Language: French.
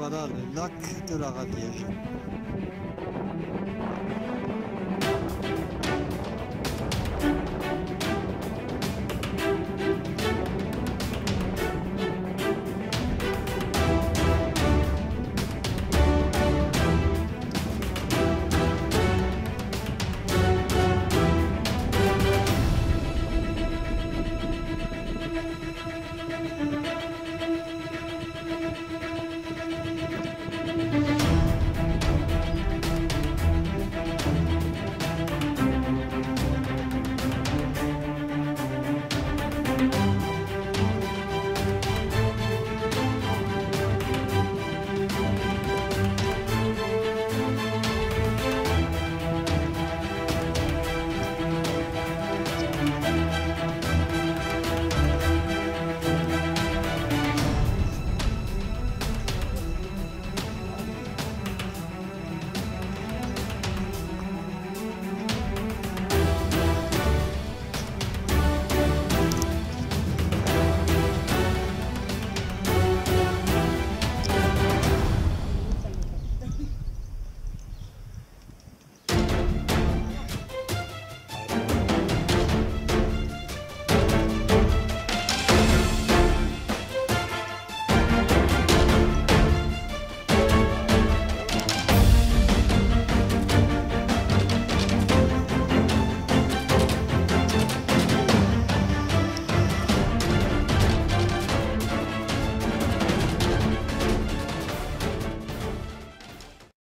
Voilà le lac de la Ravière.